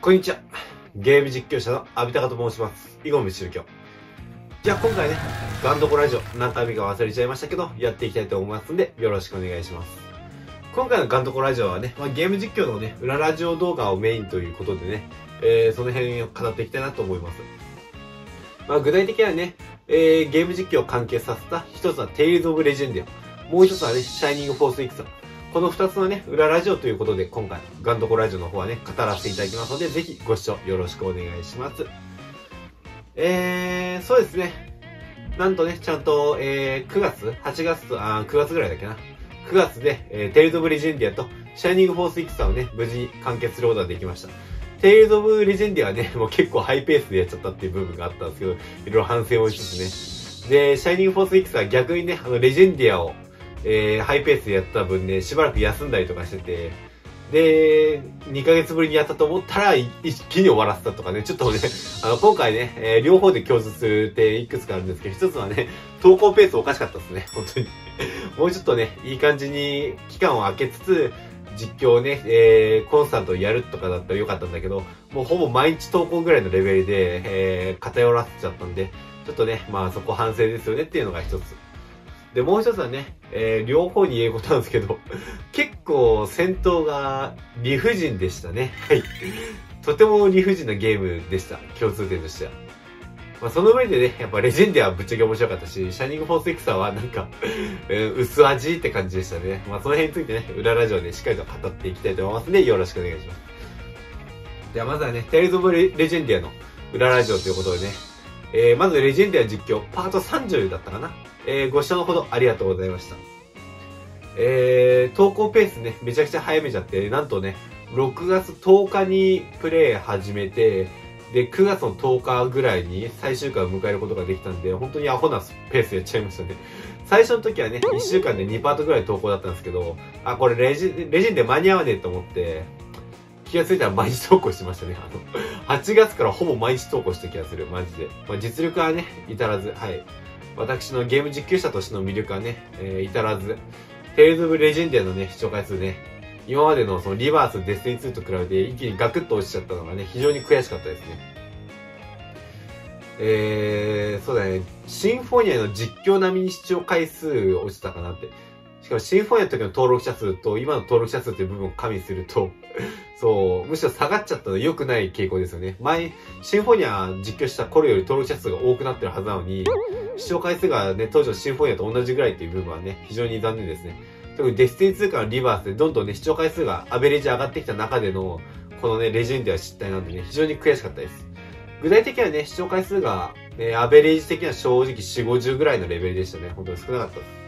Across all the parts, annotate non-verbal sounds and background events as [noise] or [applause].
こんにちは。ゲーム実況者のアビタカと申します。囲碁道宗教。じゃあ今回ね、ガンドコラジオ何回目か忘れちゃいましたけど、やっていきたいと思いますんで、よろしくお願いします。今回のガンドコラジオはね、まあ、ゲーム実況のね、裏ラジオ動画をメインということでね、えー、その辺を語っていきたいなと思います。まあ、具体的にはね、えー、ゲーム実況を関係させた一つはテイルズ・オブ・レジェンディア。もう一つはね、シャイニング・フォース・イクサ。この二つのね、裏ラジオということで、今回、ガンドコラジオの方はね、語らせていただきますので、ぜひご視聴よろしくお願いします。えー、そうですね。なんとね、ちゃんと、えー、9月 ?8 月？と、あー、9月ぐらいだっけな？9月で、えー、テイルズ・オブ・レジェンディアと、シャイニング・フォース・イクサをね、無事に完結することができました。テイルズ・オブ・レジェンディアはね、[laughs] もう結構ハイペースでやっちゃったっていう部分があったんですけど、いろいろ反省をしつつね。で、シャイニング・フォース・イクサは逆にね、あの、レジェンディアを、えー、ハイペースでやった分ね、しばらく休んだりとかしてて、で、2ヶ月ぶりにやったと思ったら、一気に終わらせたとかね、ちょっとね、あの、今回ね、えー両方で共通する点いくつかあるんですけど、一つはね、投稿ペースおかしかったですね、本当に。[laughs] もうちょっとね、いい感じに期間を空けつつ、実況をね、えー、コンスタントにやるとかだったらよかったんだけど、もうほぼ毎日投稿ぐらいのレベルで、えー、偏らせちゃったんで、ちょっとね、まあそこ反省ですよねっていうのが一つ。で、もう一つはね、えー、両方に言えることなんですけど、[laughs] 結構戦闘が理不尽でしたね。はい。とても理不尽なゲームでした。共通点としては。まあ、その上でね、やっぱレジェンディはぶっちゃけ面白かったし、シャイニングフォースエクサーはなんか、[laughs] えー薄味って感じでしたね。まあ、その辺についてね、裏ラジオでしっかりと語っていきたいと思いますので、よろしくお願いします。では、まずはね、テイルズ・オブ・レジェンディアの裏ラジオということでね、えー、まずレジェンディア実況、パート30だったかな。えー、ご視聴のほどありがとうございました。えー、投稿ペースね、めちゃくちゃ早めちゃって、なんとね、6月10日にプレイ始めて、で、9月の10日ぐらいに最終回を迎えることができたんで、本当にアホなペースでやっちゃいましたね。最初の時はね、1週間で2パートぐらい投稿だったんですけど、あ、これレジ、レジンで間に合わねえと思って、気がついたら毎日投稿してましたね。あの、8月からほぼ毎日投稿した気がする、マジで。まあ、実力はね、至らず、はい。私のゲーム実況者としての魅力はね、えー、至らず、テイルズ・オブ・レジェンディアのね、視聴回数ね、今までのそのリバース、デスティニ2と比べて一気にガクッと落ちちゃったのがね、非常に悔しかったですね。えー、そうだね、シンフォニアの実況並みに視聴回数落ちたかなって。しかもシンフォニアの時の登録者数と今の登録者数っていう部分を加味すると、[laughs] そう、むしろ下がっちゃったの良くない傾向ですよね。前、シンフォニア実況した頃より登録者数が多くなってるはずなのに、視聴回数がね、当時のシンフォニアと同じぐらいっていう部分はね、非常に残念ですね。特にデスティニー2からリバースでどんどんね、視聴回数がアベレージ上がってきた中での、このね、レジェンディア失態なんでね、非常に悔しかったです。具体的にはね、視聴回数が、ね、アベレージ的には正直4、50ぐらいのレベルでしたね。本当に少なかったです。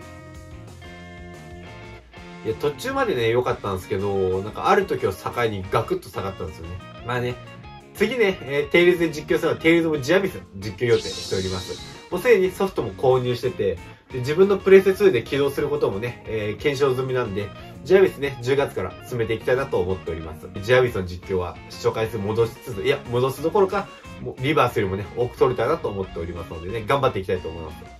いや、途中までね、良かったんですけど、なんかある時を境にガクッと下がったんですよね。まあね、次ね、えーテイルズで実況するのはテイルズ・オブ・ジアビス実況予定しております。もうすでにソフトも購入してて、自分のプレイステ2で起動することもね、えー検証済みなんで、ジアビスね、10月から進めていきたいなと思っております。ジアビスの実況は視聴回数戻しつつ、いや、戻すどころか、もうリバースよりもね、多く取れたらなと思っておりますのでね、頑張っていきたいと思います。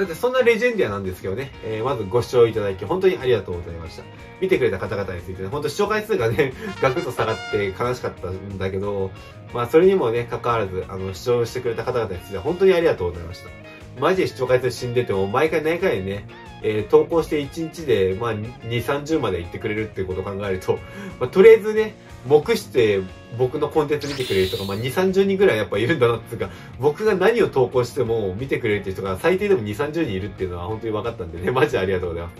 だってそんなレジェンディアなんですけどね、えーまずご視聴いただき本当にありがとうございました。見てくれた方々についてね、本当視聴回数がね、[laughs] ガクッと下がって悲しかったんだけど、まあそれにもね、関わらず、あの、視聴してくれた方々については本当にありがとうございました。マジで視聴回数死んでても、毎回何回ね、えー投稿して1日で、まあ、2、30まで行ってくれるっていうことを考えると、[laughs] まあ、とりあえずね、目して僕のコンテンツ見てくれる人が、まあ、2、30人ぐらいやっぱいるんだなっていうか、[laughs] 僕が何を投稿しても見てくれるっていう人が最低でも2、30人いるっていうのは本当に分かったんでね、[laughs] マジでありがとうございます。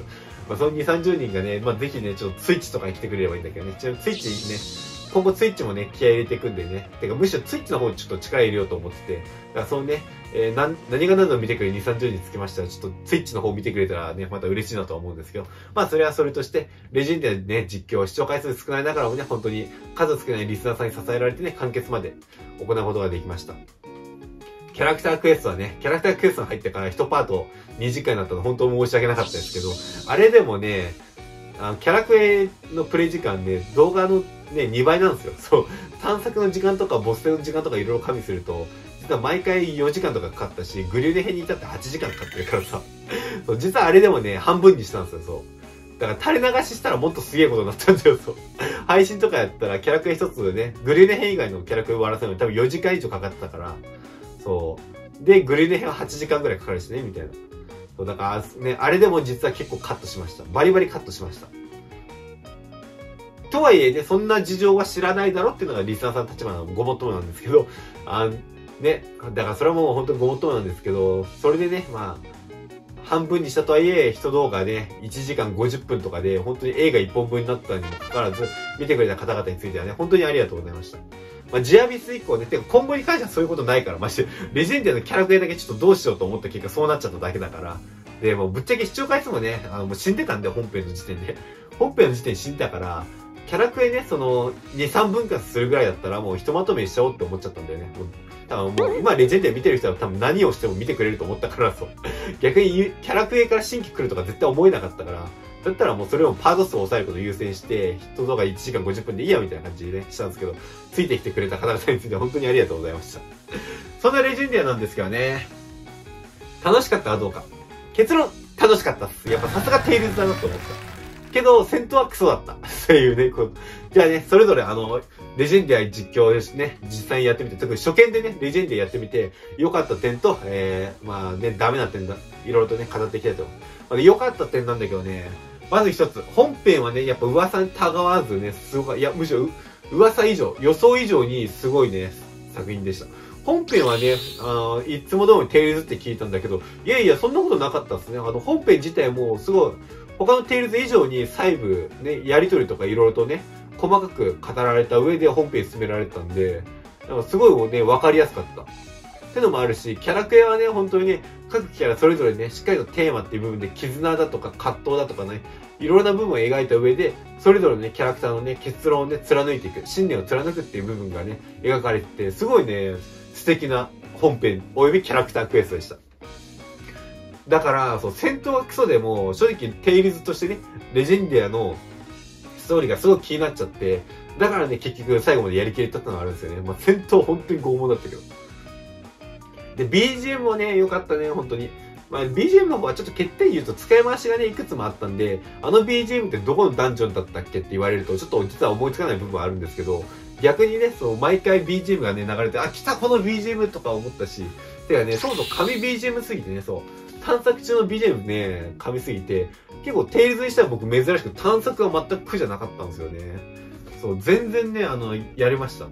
まあ、その2、30人がね、まあ、ぜひね、ちょっとツイッチとかに来てくれればいいんだけどね、ちなみにツイッチね、今後ツイッチもね、気合入れていくんでね。てか、むしろツイッチの方にちょっと力入れようと思ってて。だからそのね、えー、な、何が何でも見てくれる2、30人つきましたら、ちょっとツイッチの方見てくれたらね、また嬉しいなと思うんですけど。まあ、それはそれとして、レジェンドでね、実況、視聴回数少ないながらもね、本当に数少ないリスナーさんに支えられてね、完結まで行うことができました。キャラクタークエストはね、キャラクタークエストに入ってから1パート2時間だったの本当申し訳なかったですけど、あれでもね、あのキャラクエのプレイ時間ね、動画のね、2倍なんですよ。そう。探索の時間とか、ボス戦の時間とかいろいろ加味すると、実は毎回4時間とかかかったし、グリューネ編に至って8時間かかってるからさ。[laughs] そう、実はあれでもね、半分にしたんですよ、そう。だから垂れ流ししたらもっとすげえことになったんだよ、そう。配信とかやったらキャラクター一つでね、グリュネ編以外のキャラクター終わらせるのに多分4時間以上かかってたから、そう。で、グリュネ編は8時間ぐらいかかるしね、みたいな。そう、だからね、あれでも実は結構カットしました。バリバリカットしました。とはいえね、そんな事情は知らないだろっていうのがリスナーさん立場のごもっともなんですけど、あね、だからそれはもう本当にごもっともなんですけど、それでね、まあ、半分にしたとはいえ、一動画ね、1時間50分とかで、本当に映画1本分になったにもかかわらず、見てくれた方々についてはね、本当にありがとうございました。まあ、ジアビス以降ね、てか今後に関してはそういうことないから、まして、レジェンデのキャラクターだけちょっとどうしようと思った結果そうなっちゃっただけだから、で、もうぶっちゃけ視聴回数もね、あの、もう死んでたんで、本編の時点で。本編の時点で死んでたから、キャラクエね、その、2、3分割するぐらいだったらもうひとまとめにしちゃおうって思っちゃったんだよね。多分もう今レジェンド見てる人は多分何をしても見てくれると思ったからそう。[laughs] 逆にキャラクエから新規来るとか絶対思えなかったから、だったらもうそれをパート数を抑えることを優先して、ヒット動画1時間50分でいいやみたいな感じでね、したんですけど、ついてきてくれた方々について本当にありがとうございました。[laughs] そんなレジェンディアなんですけどね、楽しかったかどうか。結論、楽しかったっす。やっぱさすがテイルズだなと思った。けど、戦闘はクソだった。そういうね、こう。じゃあね、それぞれあの、レジェンディア実況ですね、実際にやってみて、特に初見でね、レジェンディアやってみて、良かった点と、えー、まあね、ダメな点だ、いろいろとね、語っていきたいと思う。まあ、良かった点なんだけどね、まず一つ、本編はね、やっぱ噂にたがわずね、すごい、いや、むしろ、噂以上、予想以上にすごいね、作品でした。本編はね、あいつも通りテイルズって聞いたんだけど、いやいや、そんなことなかったですね。あの、本編自体もすごい、他のテイルズ以上に細部、ね、やりとりとかいろいろとね、細かく語られた上で本編進められたんで、なんかすごいね、わかりやすかった。ってのもあるし、キャラクエはね、本当にね、各キャラそれぞれね、しっかりとテーマっていう部分で絆だとか葛藤だとかね、いろんな部分を描いた上で、それぞれのね、キャラクターのね、結論をね、貫いていく、信念を貫くっていう部分がね、描かれてて、すごいね、素敵な本編、およびキャラクタークエストでした。だから、そう、戦闘がクソでも、正直、テイルズとしてね、レジェンディアのトーリーがすごく気になっちゃって、だからね、結局最後までやりきれたってのがあるんですよね。まあ、戦闘本当に拷問だったけど。で、BGM もね、良かったね、本当に。まあ、BGM の方はちょっと欠点言うと使い回しがね、いくつもあったんで、あの BGM ってどこのダンジョンだったっけって言われると、ちょっと実は思いつかない部分はあるんですけど、逆にね、そう、毎回 BGM がね、流れて、あ、来たこの BGM とか思ったし、てかね、そもそも紙 BGM すぎてね、そう、探索中の BGM ね、噛みすぎて、結構テイズにしては僕珍しく探索は全く苦じゃなかったんですよね。そう、全然ね、あの、やりました。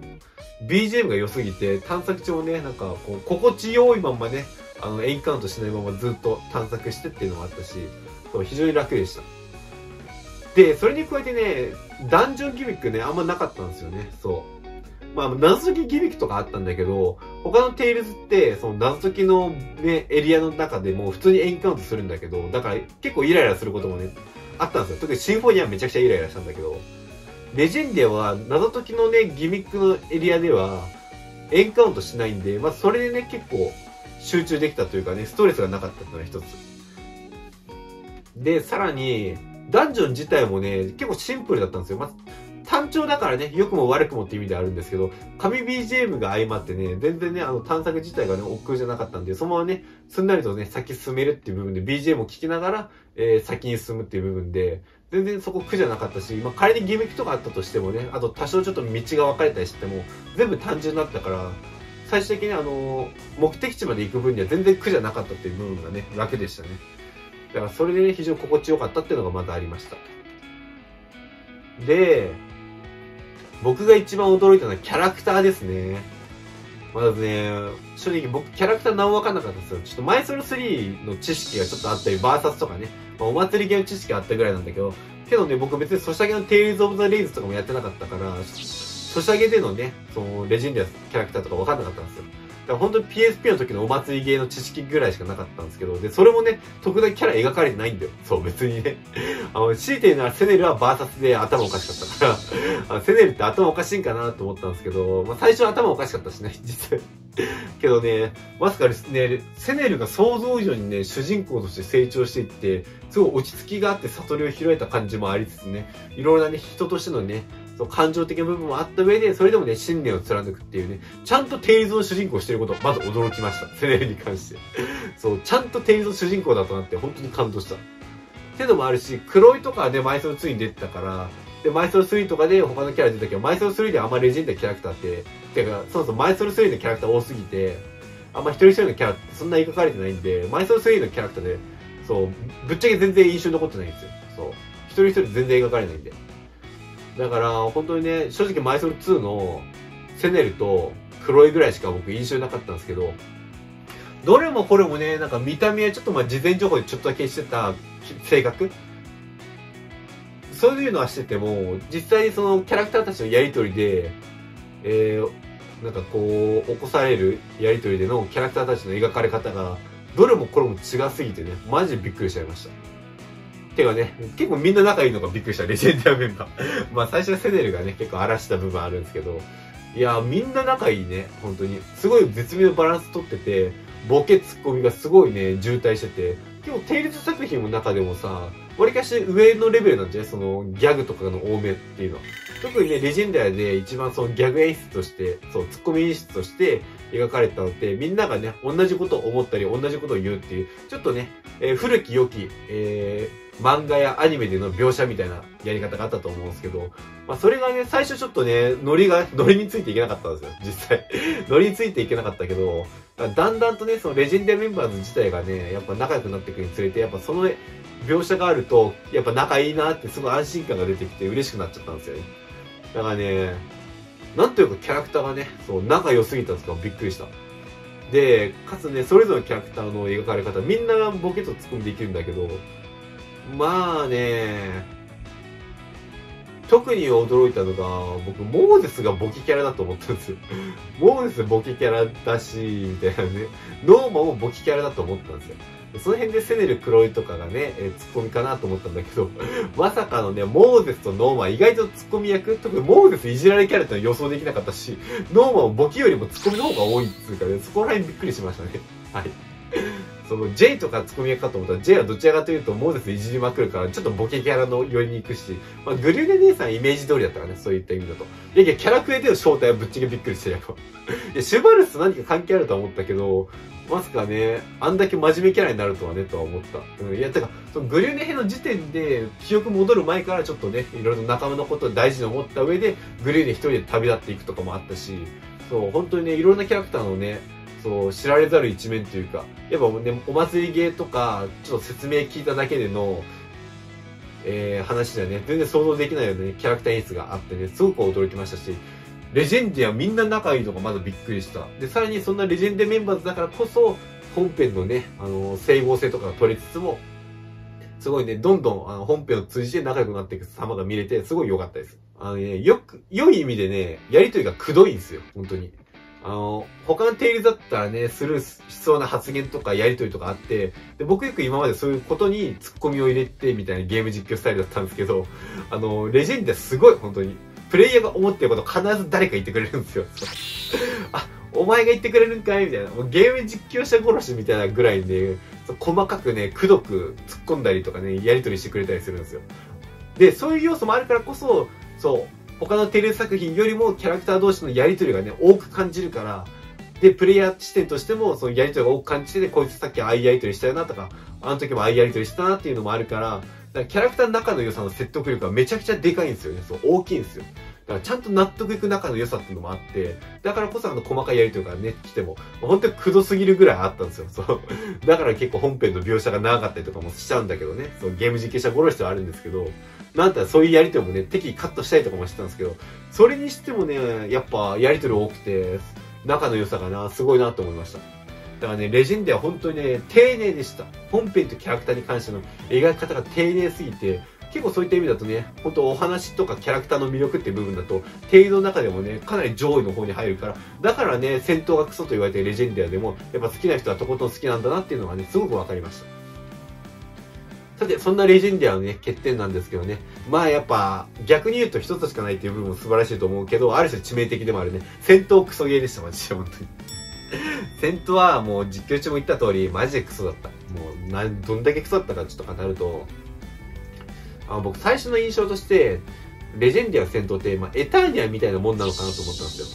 BGM が良すぎて、探索中もね、なんか、こう、心地よいまんまね、あの、エンカウントしないままずっと探索してっていうのもあったし、そう、非常に楽でした。で、それに加えてね、ダンジョンギミックね、あんまなかったんですよね。そう。まあ、謎解きギミックとかあったんだけど、他のテイルズって、その謎解きのね、エリアの中でも普通にエンカウントするんだけど、だから結構イライラすることもね、あったんですよ。特にシンフォニアめちゃくちゃイライラしたんだけど、レジェンデアは謎解きのね、ギミックのエリアでは、エンカウントしないんで、まあ、それでね、結構集中できたというかね、ストレスがなかったのが一つ。で、さらに、ダンジョン自体もね、結構シンプルだったんですよ。まあ、単調だからね、良くも悪くもって意味であるんですけど、紙 BGM が相まってね、全然ね、あの探索自体がね、億劫じゃなかったんで、そのままね、すんなりとね、先進めるっていう部分で BGM を聴きながら、えー、先に進むっていう部分で、全然そこ苦じゃなかったし、まあ、仮にギミックとかあったとしてもね、あと多少ちょっと道が分かれたりしても、全部単純だったから、最終的にあの、目的地まで行く分には全然苦じゃなかったっていう部分がね、楽でしたね。だからそれでね、非常に心地よかったっていうのがまずありました。で、僕が一番驚いたのはキャラクターですね。まずね、正直僕キャラクター何もわかんなかったんですよ。ちょっとマイソル3の知識がちょっとあったり、バーサスとかね、まあ、お祭り系の知識があったぐらいなんだけど、けどね、僕別にソシャゲのテイルズ・オブ・ザ・レイズとかもやってなかったから、ソシャゲでのね、そのレジェンディアキャラクターとかわかんなかったんですよ。だから本当に PSP の時のお祭り芸の知識ぐらいしかなかったんですけど、で、それもね、特段キャラ描かれてないんだよ。そう、別にね。[laughs] あの、強いて言うならセネルはバーサスで頭おかしかったから [laughs] セネルって頭おかしいんかなと思ったんですけど、まあ最初は頭おかしかったしね、[laughs] 実際。けどね、まさかね、セネルが想像以上にね、主人公として成長していって、すごい落ち着きがあって悟りを開いた感じもありつつね、いろいろなね、人としてのね、そう感情的な部分もあった上で、それでもね、信念を貫くっていうね、ちゃんとテイズの主人公してること、まず驚きました。セネルに関して。そう、ちゃんとテイズの主人公だとなって、本当に感動した。っていうのもあるし、黒いとかはね、マイソの2に出てたから、で、マイソル3とかで他のキャラ出てたけど、マイソル3であんまレジェンダーキャラクターって、てか、そもそもマイソル3のキャラクター多すぎて、あんま一人一人のキャラってそんな描かれてないんで、マイソル3のキャラクターで、そう、ぶっちゃけ全然印象に残ってないんですよ。そう。一人一人全然描かれないんで。だから、本当にね、正直マイソル2のセネルと黒いぐらいしか僕印象なかったんですけど、どれもこれもね、なんか見た目はちょっとまあ事前情報でちょっとだけしてた性格？そういうのはしてても、実際にそのキャラクターたちのやりとりで、えー、なんかこう、起こされるやりとりでのキャラクターたちの描かれ方が、どれもこれも違すぎてね、マジでびっくりしちゃいました。てかね、結構みんな仲いいのがびっくりした、レジェンダーメンバー。[laughs] まあ最初はセネルがね、結構荒らした部分あるんですけど、いやみんな仲いいね、本当に。すごい絶妙なバランス取ってて、ボケツッコミがすごいね、渋滞してて、結構テイルズ作品の中でもさ、わりかし上のレベルなんじゃない？そのギャグとかの多めっていうのは。特にね、レジェンダーで一番そのギャグ演出として、そう、ツッコミ演出として描かれたのって、みんながね、同じことを思ったり、同じことを言うっていう、ちょっとね、えー、古き良き、えー、漫画やアニメでの描写みたいなやり方があったと思うんですけど、まあそれがね、最初ちょっとね、ノリが、[laughs] ノリについていけなかったんですよ、実際。[laughs] ノリについていけなかったけど、だんだんとね、そのレジェンダーメンバーズ自体がね、やっぱ仲良くなっていくにつれて、やっぱその描写があると、やっぱ仲いいなってすごい安心感が出てきて嬉しくなっちゃったんですよね。だからね、なんというかキャラクターがね、そう、仲良すぎたんですかびっくりした。で、かつね、それぞれのキャラクターの描かれ方、みんながボケとツッコミできるんだけど、まあね、特に驚いたのが、僕、モーゼスがボケキャラだと思ったんですよ。[laughs] モーゼスボケキャラだし、みたいなね。ノーマもボケキャラだと思ったんですよ。その辺でセネル、クロエとかがね、えー、ツッコミかなと思ったんだけど、[laughs] まさかのね、モーゼスとノーマ、意外とツッコミ役、特にモーゼスいじられキャラってのは予想できなかったし、ノーマンもボケよりもツッコミの方が多いっつうかね、そこら辺びっくりしましたね。はい。その J とかツッコミ役かと思ったら J はどちらかというとモーゼスいじりまくるからちょっとボケキャラの寄りに行くし、まあ、グリューネ姉さんイメージ通りだったからね、そういった意味だと。いやいや、キャラクエでの正体はぶっちゃけびっくりしてるよ。[laughs] いや、シュバルス何か関係あると思ったけど、まさかね、あんだけ真面目キャラになるとはね、とは思った。うん、いや、てか、そのグリューネ編の時点で、記憶戻る前からちょっとね、いろいろ仲間のことを大事に思った上で、グリューネ一人で旅立っていくとかもあったし、そう、本当にね、いろんなキャラクターのね、そう、知られざる一面というか、やっぱね、お祭り芸とか、ちょっと説明聞いただけでの、えー、話ではね、全然想像できないようなね、キャラクター演出があってね、すごく驚きましたし、レジェンデはみんな仲いいのがまだびっくりした。で、さらにそんなレジェンデメンバーズだからこそ、本編のね、あの、整合性とかが取りつつも、すごいね、どんどんあの本編を通じて仲良くなっていく様が見れて、すごい良かったです。あのね、よく、良い意味でね、やりとりがくどいんですよ、本当に。あの、他のテイルだったらね、スルーしそうな発言とかやりとりとかあって、で、僕よく今までそういうことにツッコミを入れてみたいなゲーム実況スタイルだったんですけど、あの、レジェンドはすごい、本当に。プレイヤーが思ってること必ず誰か言ってくれるんですよ。[laughs] あ、お前が言ってくれるんかいみたいな。もうゲーム実況者殺しみたいなぐらいで、細かくね、くどく突っ込んだりとかね、やりとりしてくれたりするんですよ。で、そういう要素もあるからこそ、そう、他のテレビ作品よりもキャラクター同士のやりとりがね、多く感じるから、で、プレイヤー視点としても、そのやりとりが多く感じて、ね、こいつさっきああいうやりとりしたよなとか、あの時もああいうやりとりしたなっていうのもあるから、だからキャラクターの中の良さの説得力がめちゃくちゃでかいんですよね。そう、大きいんですよ。だからちゃんと納得いく仲の良さっていうのもあって、だからこそあの細かいやりとりがね、来ても、本当にくどすぎるぐらいあったんですよ。そう。だから結構本編の描写が長かったりとかもしちゃうんだけどね、そうゲーム実況者殺しではあるんですけど、なんたそういうやりとりもね、適宜カットしたりとかもしてたんですけど、それにしてもね、やっぱやりとり多くて、仲の良さがな、すごいなと思いました。だからね、レジェンドは本当にね、丁寧でした。本編とキャラクターに関しての描き方が丁寧すぎて、結構そういった意味だとね、本当お話とかキャラクターの魅力っていう部分だと、程度の中でもね、かなり上位の方に入るから、だからね、戦闘がクソと言われてレジェンダーでも、やっぱ好きな人はとことん好きなんだなっていうのがね、すごくわかりました。さて、そんなレジェンディアのね、欠点なんですけどね。まあやっぱ、逆に言うと一つしかないっていう部分も素晴らしいと思うけど、ある種致命的でもあるね。戦闘クソゲーでした、マジで、本当に。[laughs] 戦闘はもう実況中も言った通り、マジでクソだった。もう、な、どんだけクソだったかちょっと語ると、あ僕最初の印象として、レジェンディア戦闘って、まあ、エターニアみたいなもんなのかなと思ったんですよ。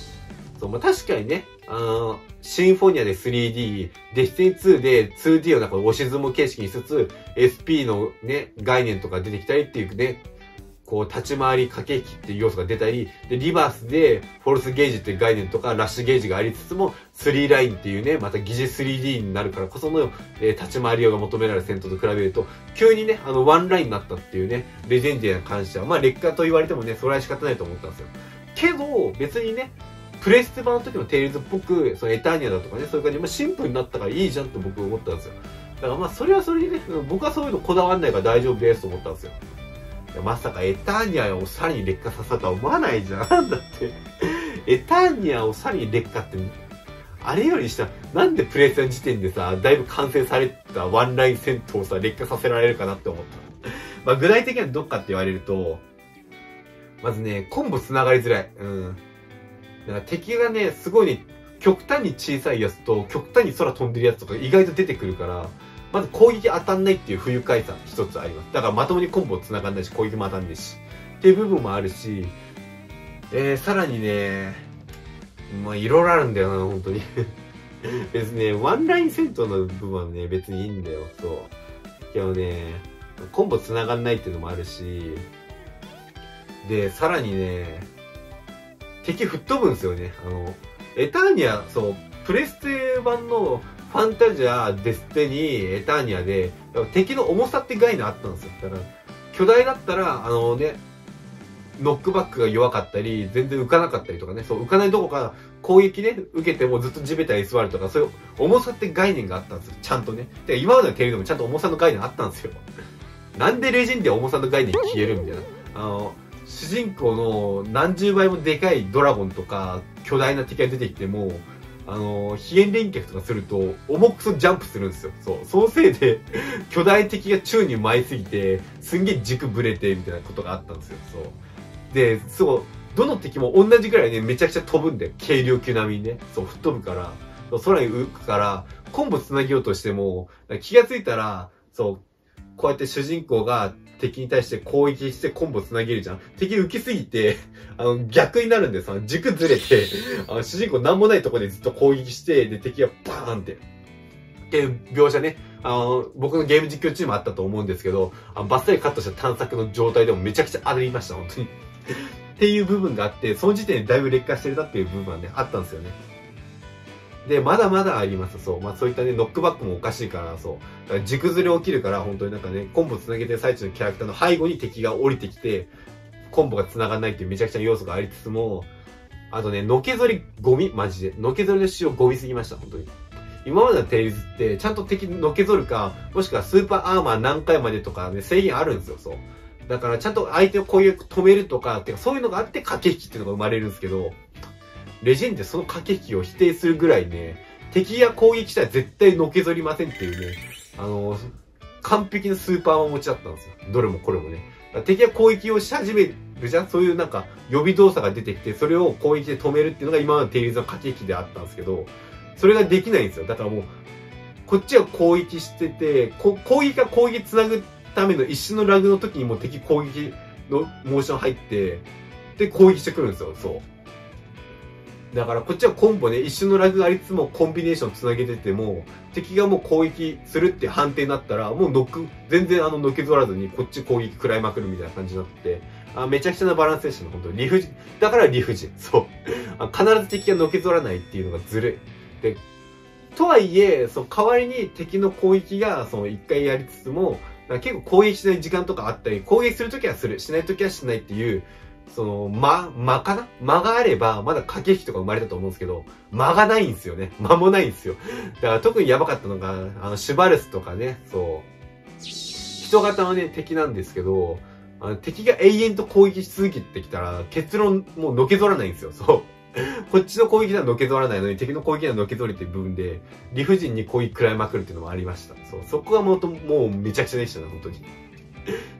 そう、まあ、確かにね、あの、シンフォニアで 3D、デスティニー2で 2D をなんか押し相撲形式にしつつ、SP のね、概念とか出てきたりっていうね、こう、立ち回り駆け引きっていう要素が出たり、で、リバースで、フォルスゲージっていう概念とか、ラッシュゲージがありつつも、3ラインっていうね、また疑似 3D になるからこその、えー、立ち回り用が求められる戦闘と比べると、急にね、あの、ワンラインになったっていうね、レジェンディアに関しては、まあ、劣化と言われてもね、それは仕方ないと思ったんですよ。けど、別にね、プレステ版の時のテイルズっぽく、そのエターニアだとかね、そういう感じ、まあ、シンプルになったからいいじゃんと僕思ったんですよ。だからまあ、それはそれでね、僕はそういうのこだわんないから大丈夫ですと思ったんですよ。まさかエターニアをさらに劣化させたとは思わないじゃん。だって、エターニアをさらに劣化って、あれよりしたなんでプレイスの時点でさ、だいぶ完成されたワンライン戦闘をさ、劣化させられるかなって思った。まあ具体的にはどっかって言われると、まずね、コンボ繋がりづらい。うん。だか敵がね、すごいね、極端に小さいやつと、極端に空飛んでるやつとか意外と出てくるから、まず攻撃当たんないっていう不愉快さ一つあります。だからまともにコンボ繋がんないし、攻撃も当たんないし。っていう部分もあるし、えー、さらにね、まあいろいろあるんだよな、本当に [laughs] 別にね、ワンライン戦闘の部分はね、別にいいんだよ、そう。けどね、コンボ繋がんないっていうのもあるし、で、さらにね、敵吹っ飛ぶんですよね。あの、エターニア、そう、プレステ版のファンタジア、デスティニー、エターニアで、敵の重さって概念あったんですよ。だから、巨大だったら、あのね、ノックバックが弱かったり、全然浮かなかったりとかね、そう、浮かないどこか攻撃ね、受けてもずっと地べたに座るとか、そういう重さって概念があったんですよ。ちゃんとね。で、今までのテレビでもちゃんと重さの概念あったんですよ。なんでレジンで重さの概念消えるみたいな。あの、主人公の何十倍もでかいドラゴンとか、巨大な敵が出てきても、あの、飛燕連結とかすると、重くそジャンプするんですよ。そう。そのせいで、[laughs] 巨大敵が宙に舞いすぎて、すんげえ軸ぶれて、みたいなことがあったんですよ。そう。で、そう、どの敵も同じぐらいね、めちゃくちゃ飛ぶんだよ。軽量級並みにね。そう、吹っ飛ぶから、空に浮くから、コンボ繋げようとしても、気がついたら、そう、こうやって主人公が敵に対して攻撃してコンボ繋げるじゃん。敵浮きすぎて、[laughs] あの、逆になるんでさ、軸ずれて、[laughs] あの、主人公なんもないとこでずっと攻撃して、で、敵がバーンって。っていう描写ね、あの、僕のゲーム実況チームあったと思うんですけど、あのバッサリカットした探索の状態でもめちゃくちゃ当たりました、本当に。っていう部分があって、その時点でだいぶ劣化してるなっていう部分はね、あったんですよね。で、まだまだあります。そう。まあそういったね、ノックバックもおかしいから、そう。だから軸ずれ起きるから、本当になんかね、コンボ繋げてる最中のキャラクターの背後に敵が降りてきて、コンボが繋がんないっていうめちゃくちゃ要素がありつつも、あとね、のけぞりゴミ、マジで。のけぞりの仕様ゴミすぎました、本当に。今までのテイルズって、ちゃんと敵のけぞるか、もしくはスーパーアーマー何回までとかね、制限あるんですよ、そう。だからちゃんと相手を攻撃止めるとか、ってかそういうのがあって駆け引きっていうのが生まれるんですけど、レジェンドその駆け引きを否定するぐらいね、敵が攻撃したら絶対のけぞりませんっていうね、あの、完璧なスーパーマン持ちだったんですよ。どれもこれもね。敵が攻撃をし始めるじゃんそういうなんか予備動作が出てきて、それを攻撃で止めるっていうのが今までテイルズの駆け引きであったんですけど、それができないんですよ。だからもう、こっちは攻撃してて、攻撃が攻撃繋ぐための一瞬のラグの時にもう敵攻撃のモーション入って、で攻撃してくるんですよ。そう。だからこっちはコンボね、一瞬のラグがありつつもコンビネーションつなげてても、敵がもう攻撃するって判定になったら、もうノック、全然あののけぞらずにこっち攻撃食らいまくるみたいな感じになって、あめちゃくちゃなバランスでしたね、本当。理不尽。だから理不尽。[laughs] そう。必ず敵がのけぞらないっていうのがずるい。で、とはいえ、そう、代わりに敵の攻撃が、その一回やりつつも、結構攻撃しない時間とかあったり、攻撃するときはする、しないときはしないっていう、その、間、間かな？間があれば、まだ駆け引きとか生まれたと思うんですけど、間がないんですよね。間もないんですよ。だから特にやばかったのが、あの、シュバルスとかね、そう、人型のね、敵なんですけど、あの敵が永遠と攻撃し続けてきたら、結論もうのけぞらないんですよ。そう。こっちの攻撃ではのけぞらないのに、敵の攻撃ではのけぞりっていう部分で、理不尽に攻撃食らいまくるっていうのもありました。そう。そこがもう、もうめちゃくちゃでしたね、本当に。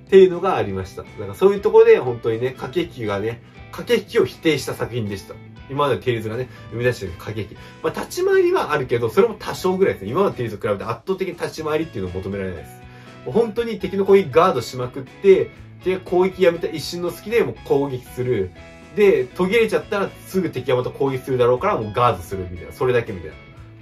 っていうのがありました。だからそういうところで本当にね、駆け引きがね、駆け引きを否定した作品でした。今までのテイルズがね、生み出してる駆け引き。まあ、立ち回りはあるけど、それも多少ぐらいですね。今までのテイルズと比べて圧倒的に立ち回りっていうのを求められないです。本当に敵の攻撃ガードしまくって、敵が攻撃やめた一瞬の隙でもう攻撃する。で、途切れちゃったらすぐ敵がまた攻撃するだろうからもうガードするみたいな。それだけみたいな。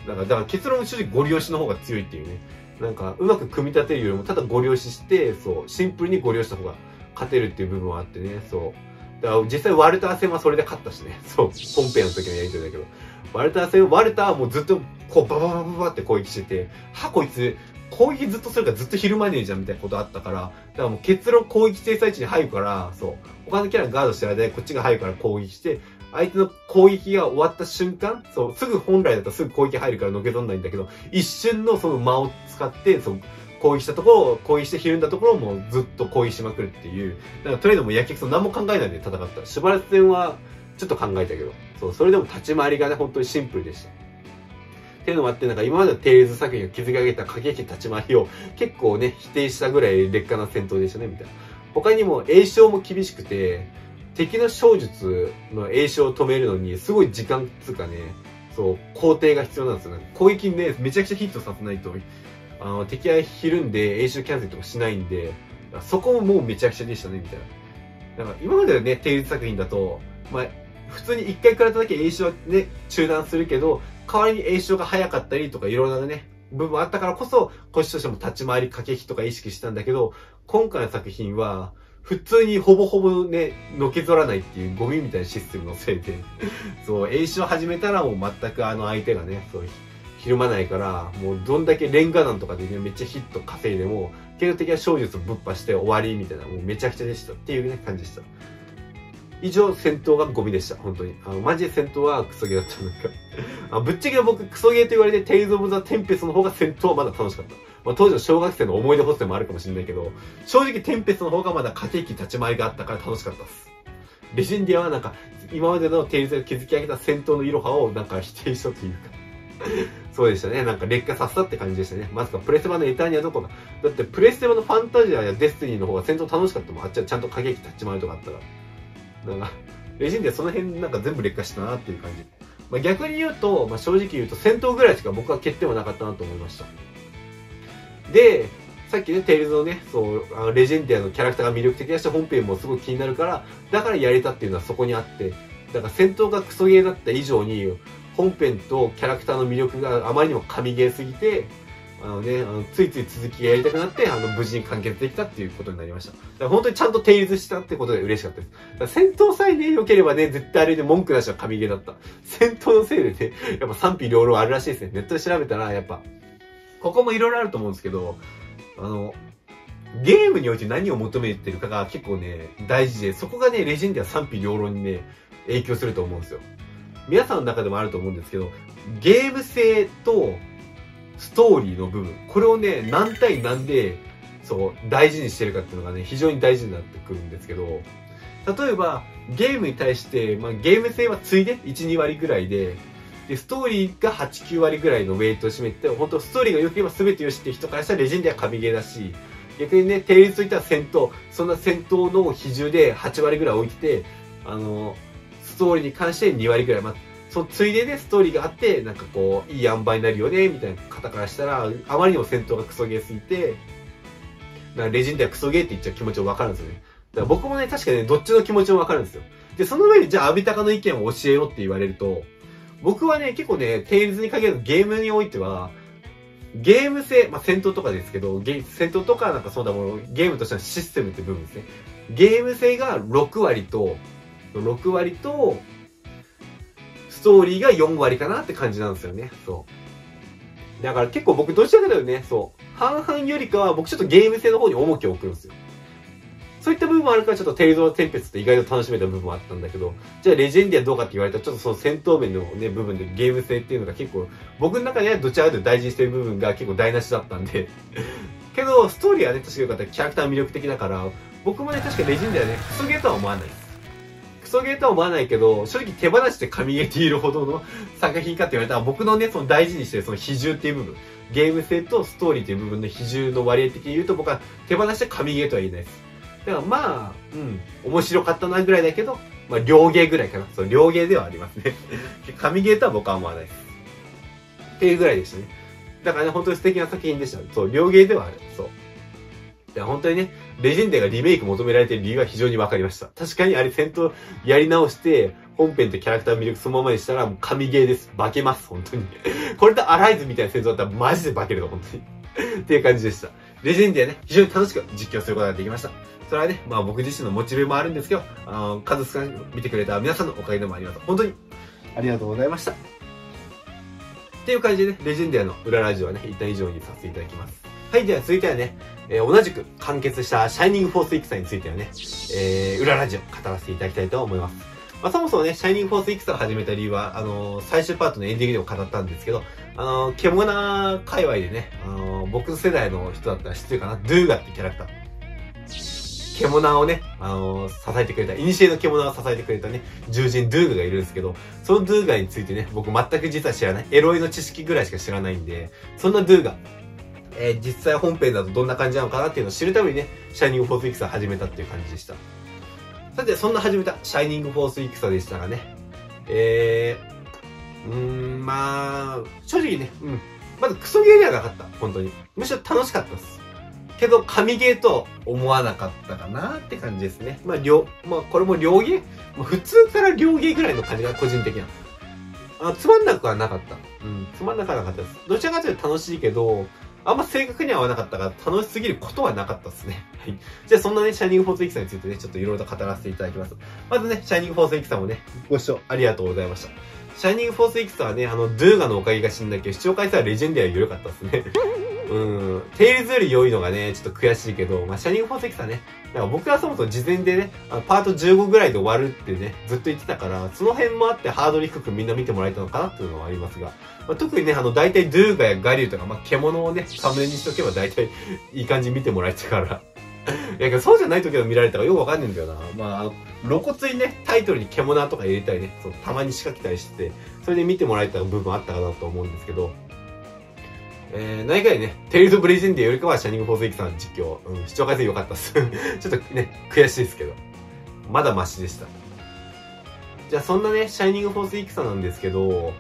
だから、だから結論正直ゴリ押しの方が強いっていうね。なんか、うまく組み立てるよりも、ただご了承して、そう、シンプルにご了承した方が勝てるっていう部分はあってね、そう。だから実際ワルター戦はそれで勝ったしね。[laughs] そう。本編の時のやりとりだけど。ワルター戦、ワルターはもうずっとこうバババババって攻撃してて、は、こいつ、攻撃ずっとするからずっと昼間ねえじゃんみたいなことあったから、だからもう結論攻撃制裁地に入るから、そう。他のキャラガードしてる間にこっちが入るから攻撃して、相手の攻撃が終わった瞬間、そう、すぐ本来だったらすぐ攻撃入るからのけぞんないんだけど、一瞬のその間を使って、そう、攻撃したところを、攻撃してひるんだところをもうずっと攻撃しまくるっていう。だからとりあえずもうやけくそ何も考えないで戦った。しばらく戦はちょっと考えたけど、そう、それでも立ち回りがね、本当にシンプルでした。っていうのもあって、なんか今までのテイルズ作品が築き上げた過激立ち回りを結構ね、否定したぐらい劣化な戦闘でしたね、みたいな。他にも栄唱も厳しくて、敵の小術の栄唱を止めるのに、すごい時間つうかね、そう、工程が必要なんですよね。攻撃にね、めちゃくちゃヒットさせないと、あの、敵はひるんで、栄唱キャンセルとかしないんで、そこももうめちゃくちゃでしたね、みたいな。だから今までのね、テイルズ作品だと、まあ、普通に一回食らっただけ栄唱はね、中断するけど、代わりに栄唱が早かったりとかいろいろなね、部分あったからこそ、こっちとしても立ち回り駆け引きとか意識したんだけど、今回の作品は、普通にほぼほぼね、のけぞらないっていうゴミみたいなシステムのせいで、[laughs] そう、演習を始めたらもう全くあの相手がね、そう、ひるまないから、もうどんだけレンガ弾とかでね、めっちゃヒット稼いでも、結果的は小術ぶっ破して終わりみたいな、もうめちゃくちゃでしたっていうね、感じでした。以上、戦闘がゴミでした。本当に。あの、マジで戦闘はクソゲーだった。なんかあぶっちゃけ僕、クソゲーと言われて、テイズ・オブ・ザ・テンペストの方が戦闘はまだ楽しかった。まあ、当時の小学生の思い出補正もあるかもしれないけど、正直テンペストの方がまだ駆け引き立ち回りがあったから楽しかったです。レジェンディアはなんか、今までのテイルズが築き上げた戦闘のイロハをなんか否定したというか [laughs] そうでしたね。なんか劣化させたって感じでしたね。まさかプレステ版のエターニアどころか。だってプレステ版のファンタジアやデスティニーの方が戦闘楽しかったもん。あっちはちゃんと駆け引き立ち回りとかあったから。なんか、レジェンディアその辺なんか全部劣化したなっていう感じ。まあ、逆に言うと、まあ、正直言うと戦闘ぐらいしか僕は欠点はなかったなと思いました。で、さっきね、テイルズのね、そう、あのレジェンディアのキャラクターが魅力的だし、本編もすごく気になるから、だからやれたっていうのはそこにあって、だから戦闘がクソゲーだった以上に、本編とキャラクターの魅力があまりにも神ゲーすぎて、あのね、あのついつい続きがやりたくなって、あの、無事に完結できたっていうことになりました。だから本当にちゃんとテイルズしたってことで嬉しかったです。戦闘さえね、良ければね、絶対あれで文句なしは神ゲーだった。戦闘のせいでね、やっぱ賛否両論あるらしいですね。ネットで調べたら、やっぱ、ここもいろいろあると思うんですけど、あの、ゲームにおいて何を求めてるかが結構ね、大事で、そこがね、レジェンドは賛否両論にね、影響すると思うんですよ。皆さんの中でもあると思うんですけど、ゲーム性とストーリーの部分、これをね、何対何で、そう、大事にしてるかっていうのがね、非常に大事になってくるんですけど、例えば、ゲームに対して、まあ、ゲーム性はついで1、2割ぐらいで、で、ストーリーが8、9割ぐらいのウェイトを占めて、本当ストーリーが良ければ全て良しって人からしたらレジェンドは神ゲーだし、逆にね、定律といったら戦闘、そんな戦闘の比重で8割ぐらい置いてて、あの、ストーリーに関して2割ぐらい、まあ、そついででストーリーがあって、なんかこう、いい塩梅になるよね、みたいな方からしたら、あまりにも戦闘がクソゲーすぎて、だからレジェンドはクソゲーって言っちゃう気持ちもわかるんですよね。だから僕もね、確かね、どっちの気持ちもわかるんですよ。で、その上に、じゃあ、アビタカの意見を教えようって言われると、僕はね、結構ね、テイルズに限らずゲームにおいては、ゲーム性、まあ、戦闘とかですけど、ゲ戦闘とかなんかそうだもの、ゲームとしてのシステムって部分ですね。ゲーム性が6割と、6割と、ストーリーが4割かなって感じなんですよね。そう。だから結構僕どちらかというとね、そう。半々よりかは僕ちょっとゲーム性の方に重きを置くんですよ。そういった部分もあるからちょっとテイルドのテンペスって意外と楽しめた部分もあったんだけど、じゃあレジェンディアどうかって言われたらちょっとその戦闘面のね、部分でゲーム性っていうのが結構、僕の中ではどちらかというと大事にしてる部分が結構台無しだったんでけど、ストーリーはね、確か良かった。キャラクター魅力的だから、僕もね、確かレジェンディアね、クソゲーとは思わないです。ソゲーとは思わないけど、正直手放して神ゲーって言えるほどの作品かって言われたら、僕のね、その大事にしてるその比重っていう部分、ゲーム性とストーリーっていう部分の比重の割合的に言うと、僕は手放して神ゲーとは言えないです。だからまあ、うん、面白かったなぐらいだけど、まあ、両ゲーぐらいかな。そう、両ゲーではありますね。[laughs] 神ゲーとは僕は思わないです。っていうぐらいでしたね。だからね、本当に素敵な作品でした。そう、両ゲーではある。そう。いや、本当にね、レジェンデがリメイク求められている理由は非常にわかりました。確かにあれ戦闘やり直して、本編とキャラクター魅力そのままにしたら、もう神ゲーです。化けます、本当に。これとアライズみたいな戦闘だったらマジで化けるの、本当に。っていう感じでした。レジェンディアね、非常に楽しく実況することができました。それはね、まあ僕自身のモチベもあるんですけど、あの、数少なく見てくれた皆さんのおかげでもあります。本当にありがとうございました。っていう感じでね、レジェンデアの裏ラジオはね、一旦以上にさせていただきます。はい、では続いてはね、えー、同じく完結したシャイニングフォースイクサについてはね、えー、裏ラジオ語らせていただきたいと思います。まあ、そもそもね、シャイニングフォースイクサを始めた理由は、あのー、最終パートのエンディングでも語ったんですけど、あのー、ケモナ界隈でね、あのー、僕世代の人だったら知ってるかな、ドゥーガってキャラクター。ケモナをね、あの支えてくれた、イニシエのケモナを支えてくれたね、獣人ドゥーガがいるんですけど、そのドゥーガについてね、僕全く実は知らない。エロイの知識ぐらいしか知らないんで、そんなドゥーガ、えー、実際本編だとどんな感じなのかなっていうのを知るためにね、シャイニングフォースイクサ始めたっていう感じでした。さて、そんな始めたシャイニングフォースイクサでしたがね、えー、うーん、まあ、正直ね、うん。まずクソゲーではなかった。本当に。むしろ楽しかったです。けど、神ゲーと思わなかったかなって感じですね。まあ、両、まあ、これも両ゲー？まあ、普通から両ゲーぐらいの感じが個人的な。あつまんなくはなかった。うん、つまんなくはなかったです。どちらかというと楽しいけど、あんま正確には合わなかったが、楽しすぎることはなかったですね。はい。じゃあそんなね、シャイニングフォースイクサについてね、ちょっといろいろと語らせていただきます。まずね、シャイニングフォースイクサもね、ご視聴ありがとうございました。シャイニングフォースイクサはね、あの、ドゥーガのおかげが死んだけど、視聴回数はレジェンディアより良かったですね。うん。テイルズより良いのがね、ちょっと悔しいけど、まあ、シャイニングフォースイクサね、なんか僕はそもそも事前でね、パート15ぐらいで終わるってね、ずっと言ってたから、その辺もあってハードル低くみんな見てもらえたのかなっていうのはありますが、まあ、特にね、あの、大体ドゥーガやガリューとか、まあ、獣をね、サムネにしとけば大体いい感じに見てもらえたから。[laughs] いや、そうじゃない時は見られたからよくわかんないんだよな。まあ、露骨にね、タイトルに獣とか入れたりね、そうたまに仕掛けたりして、それで見てもらえた部分あったかなと思うんですけど、えー、何回ね、テイルズオブレジェンディアよりかはシャイニングフォースイクサの実況、うん、視聴回数良かったっす。[laughs] ちょっとね、悔しいですけど。まだマシでした。じゃあそんなね、シャイニング・フォース・イキさんなんですけど、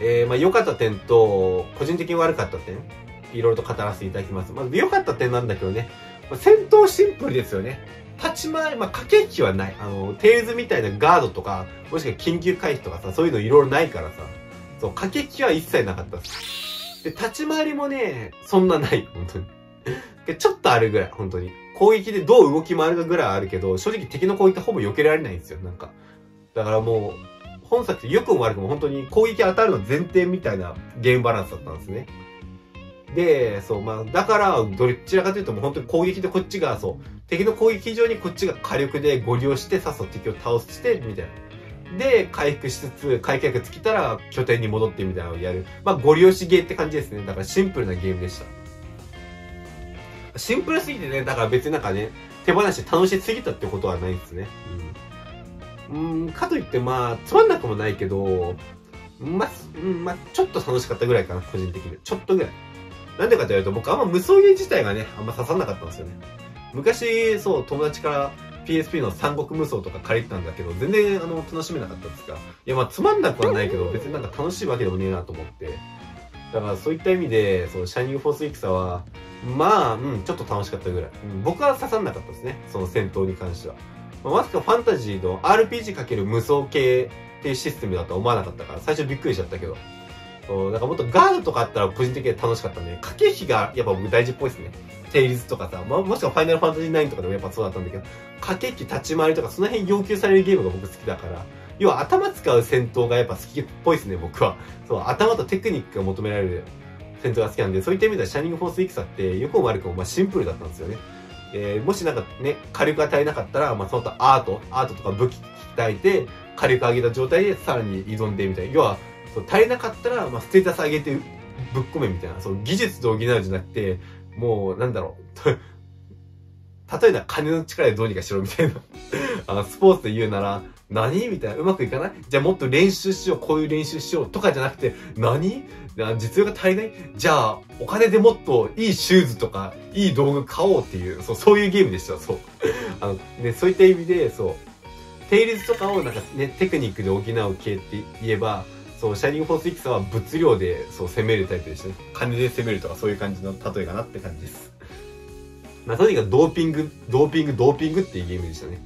えー、まあ良かった点と、個人的に悪かった点、いろいろと語らせていただきます。まず良かった点なんだけどね、まあ、戦闘シンプルですよね。立ち回り、まあ、駆け引きはない。あの、テイルズみたいなガードとか、もしくは緊急回避とかさ、そういうのいろいろないからさ、そう、駆け引きは一切なかったです。で、立ち回りもね、そんなない、本当に。で、ちょっとあるぐらい、本当に。攻撃でどう動き回るかぐらいあるけど、正直敵の攻撃ってほぼ避けられないんですよ、なんか。だからもう、本作って良くも悪くも本当に攻撃当たるの前提みたいなゲームバランスだったんですね。で、そう、まあ、だから、どちらかというともう本当に攻撃でこっちが、そう、敵の攻撃以上にこっちが火力でご利用して、さっさと敵を倒して、みたいな。で、回復しつつ、回復尽きたら拠点に戻ってみたいなのをやる。まあ、ご利用しゲーって感じですね。だからシンプルなゲームでした。シンプルすぎてね、だから別になんかね、手放して楽しすぎたってことはないですね。うん。うん、かといってまあ、つまんなくもないけど、まあ、うん、まあ、ちょっと楽しかったぐらいかな、個人的に。ちょっとぐらい。なんでかというと、僕あんま無双ゲー自体がね、あんま刺さんなかったんですよね。昔、そう、友達から PSP の三国無双とか借りてたんだけど、全然、あの、楽しめなかったですが。いや、まあ、つまんなくはないけど、別になんか楽しいわけでもねえなと思って。だから、そういった意味で、その、シャイニングフォースイクサは、まあ、うん、ちょっと楽しかったぐらい。うん、僕は刺さんなかったですね。その戦闘に関しては。まさかファンタジーの RPG× 無双系っていうシステムだとは思わなかったから、最初びっくりしちゃったけど。そう、なんかもっとガードとかあったら個人的に楽しかったね。駆け引きがやっぱ僕大事っぽいですね。テイルズとかさ、まあ、もしくはファイナルファンタジー9とかでもやっぱそうだったんだけど、駆け引き立ち回りとかその辺要求されるゲームが僕好きだから、要は頭使う戦闘がやっぱ好きっぽいですね、僕は。そう、頭とテクニックが求められる戦闘が好きなんで、そういった意味ではシャイニングフォースイクサって良くも悪くもまあシンプルだったんですよね。えー、もしなんかね、火力が足りなかったら、まあ、その後アート、アートとか武器鍛えて、火力上げた状態でさらに挑んでみたいな。要は、そう足りなかったら、まあ、ステータス上げてぶっ込めみたいな。そう、技術と補うじゃなくて、もう、なんだろう。[laughs] 例えば金の力でどうにかしろみたいな [laughs] あ、スポーツで言うなら、何？みたいな。うまくいかない？じゃあもっと練習しよう。こういう練習しよう。とかじゃなくて、何？実用が足りない？じゃあ、お金でもっといいシューズとか、いい道具買おうっていう、そう、そういうゲームでした。そう。[laughs] あの、ね、そういった意味で、そう。テイルズとかをなんかね、テクニックで補う系って言えば、そう、シャイングフォースイクサは物量で、そう、攻めるタイプでしたね。金で攻めるとかそういう感じの例えかなって感じです。まあ、とにかくドーピング、ドーピング、ドーピングっていうゲームでしたね。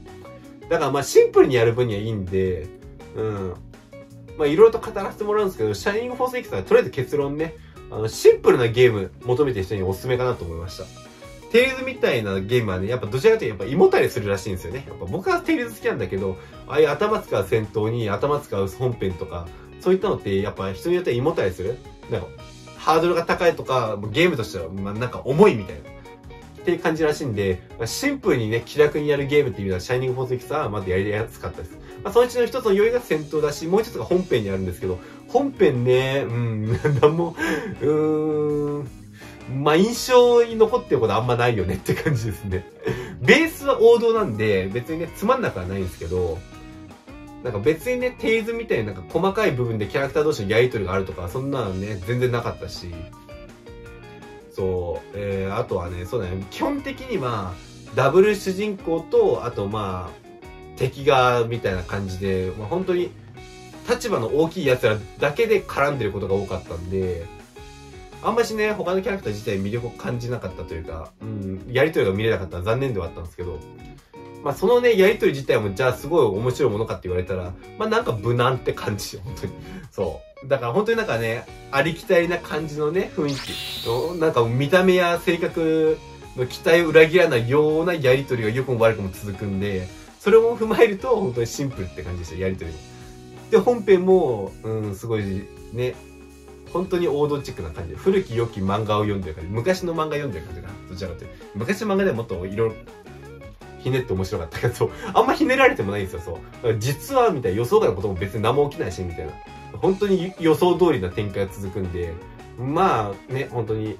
だからまあシンプルにやる分にはいいんで、うん。まあいろいろと語らせてもらうんですけど、シャイニングフォースイクサはとりあえず結論ね、あの、シンプルなゲーム求めてる人におすすめかなと思いました。テイルズみたいなゲームはね、やっぱどちらかというとやっぱ胃もたれするらしいんですよね。やっぱ僕はテイルズ好きなんだけど、ああいう頭使う戦闘に頭使う本編とか、そういったのってやっぱ人によっては胃もたれする？なんか、ハードルが高いとか、ゲームとしては、まあ、なんか重いみたいな。っていう感じらしいんで、まあ、シンプルにね、気楽にやるゲームっていう意味では、シャイニングフォースエキスはまずやりやすかったです。まあ、そのうちの一つの良いが戦闘だし、もう一つが本編にあるんですけど、本編ね、うん、[laughs] なんも、うーん、まあ、印象に残ってることあんまないよねって感じですね。ベースは王道なんで、別にね、つまんなくはないんですけど、なんか別にね、テイズみたいななんか細かい部分でキャラクター同士のやりとりがあるとか、そんなのね、全然なかったし、そう、えー、あとはね、そうだね、基本的にまあ、ダブル主人公と、あとまあ、敵が、みたいな感じで、まあ本当に、立場の大きい奴らだけで絡んでることが多かったんで、あんましね、他のキャラクター自体魅力を感じなかったというか、うん、やりとりが見れなかったら残念ではあったんですけど、まあそのね、やりとり自体もじゃあすごい面白いものかって言われたら、まあなんか無難って感じ、本当に。そう。だから本当になんかね、ありきたりな感じのね、雰囲気、なんか見た目や性格の期待を裏切らないようなやりとりが良くも悪くも続くんで、それも踏まえると本当にシンプルって感じでした、やりとり。で、本編も、うん、すごいね、本当に王道チックな感じで、古き良き漫画を読んでる感じ、昔の漫画読んでる感じかな、どちらかというと。昔の漫画でもっといろいろ、ひねって面白かったけど、[laughs] あんまひねられてもないんですよ、そう。実は、みたいな予想外のことも別に何も起きないし、みたいな。本当に予想通りな展開が続くんで、まあね、本当に、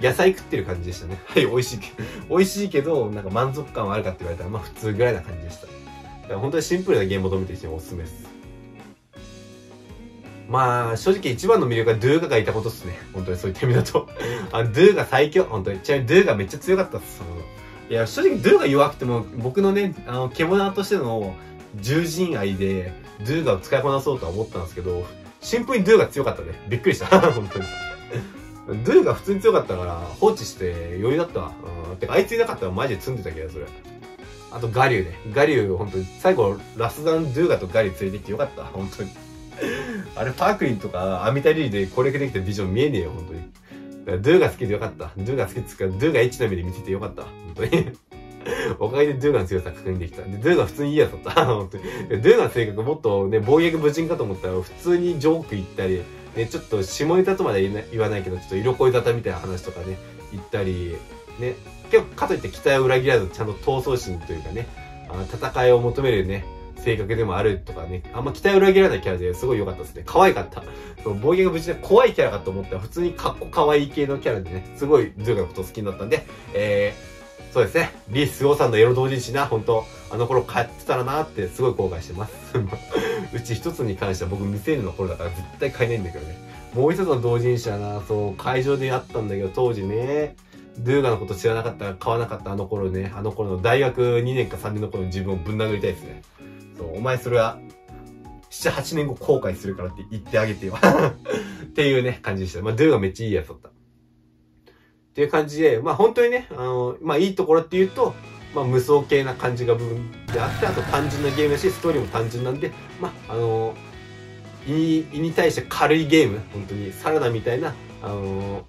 野菜食ってる感じでしたね。[laughs] はい、美味しい、[laughs] 美味しいけど、なんか満足感はあるかって言われたら、まあ普通ぐらいな感じでした。だから本当にシンプルなゲームを求めてる人におすすめです。まあ、正直一番の魅力はドゥーガがいたことっすね。本当にそういった意味だと。あドゥーガ最強。本当に。ちなみにドゥーガめっちゃ強かったっす。そのいや、正直ドゥーガ弱くても、僕のね、あの、獣としての獣人愛で、ドゥーガを使いこなそうとは思ったんですけど、シンプルにドゥーガ強かったね。びっくりした。[laughs] 本当に。ドゥーガ普通に強かったから、放置して余裕だったわ。うん。てか、あいついなかったらマジで積んでたけど、それ。あと、ガリュウね。ガリュウ、本当に、最後、ラスダン、ドゥーガとガリュウ連れてきてよかった。本当に。あれ、パークリンとか、アミタリリで攻略できたビジョン見えねえよ、本当に。ドゥが好きでよかった。ドゥが好きっつうか、ドゥがエッチな目で見ててよかった。本当に。[laughs] おかげでドゥーガの強さ確認できた。で、ドゥーガ普通にいいやつだった。[laughs] 本当に。ドゥーガの性格もっとね、暴虐無人かと思ったら、普通にジョーク言ったり、ね、ちょっと下ネタとまで言わないけど、ちょっと色恋沙汰みたいな話とかね、言ったり、ね、結構かといって期待を裏切らず、ちゃんと闘争心というかね、あ戦いを求めるね、性格でもあるとかね、あんま期待を裏切らないキャラですごい良かったですね。可愛かった。その防御が無事で怖いキャラかと思ったら普通にかっこ可愛い系のキャラでね、すごいズーガのこと好きになったんで、えー、そうですね。リースゴーさんのエロ同人誌な、本当あの頃買ってたらなってすごい後悔してます。[laughs] うち一つに関しては僕未成年の頃だから絶対買えないんだけどね。もう一つの同人誌はな、そう、会場でやったんだけど、当時ね、ドゥーガのこと知らなかったら買わなかったあの頃ね、あの頃の大学2年か3年の頃の自分をぶん殴りたいですね。そう、お前それは、7、8年後後悔するからって言ってあげてよ。[laughs] っていうね、感じでした。まあ、ドゥがめっちゃいいやつだった。っていう感じで、まあ本当にね、あの、まあいいところっていうと、まあ無双系な感じが部分であって、あと単純なゲームだし、ストーリーも単純なんで、まあ、あの、胃にに対して軽いゲーム、本当にサラダみたいな、あの、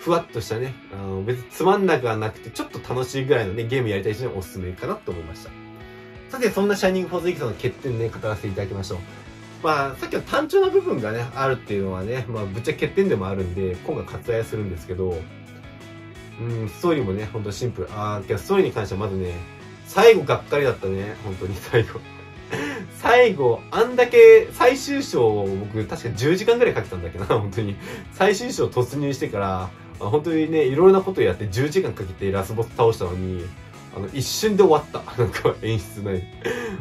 ふわっとしたね、あの、別につまんなくはなくて、ちょっと楽しいぐらいのね、ゲームやりたい人におすすめかなと思いました。さて、そんなシャイニングフォーズエキサの欠点ね、語らせていただきましょう。まあ、さっきの単調な部分がね、あるっていうのはね、まあ、ぶっちゃけ欠点でもあるんで、今回割愛するんですけど、うん、ストーリーもね、ほんとシンプル。ああ、けどストーリーに関してはまずね、最後がっかりだったね、本当に最後。[laughs] 最後、あんだけ最終章を僕確か10時間ぐらいかけたんだけどな、本当に。最終章突入してから、本当にね、いろいろなことやって10時間かけてラスボス倒したのに、あの、一瞬で終わった。[laughs] なんか演出ない。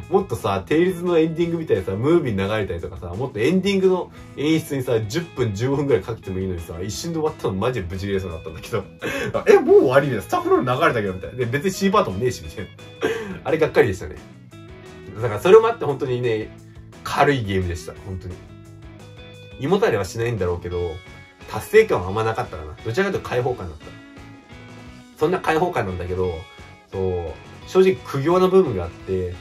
もっとさ、テイルズのエンディングみたいなさ、ムービー流れたりとかさ、もっとエンディングの演出にさ、10分、15分くらいかけてもいいのにさ、一瞬で終わったのマジでブチ切れそうだったんだけど、[laughs] え、もう終わりだよ。スタッフロール流れたけど、みたいな。で、別に C パートもねえし、みたいな。[laughs] あれがっかりでしたね。だからそれもあって本当にね、軽いゲームでした。本当に。胃もたれはしないんだろうけど、達成感はあんまなかったかな。どちらかというと開放感だった。そんな開放感なんだけど、と、正直苦行な部分があって、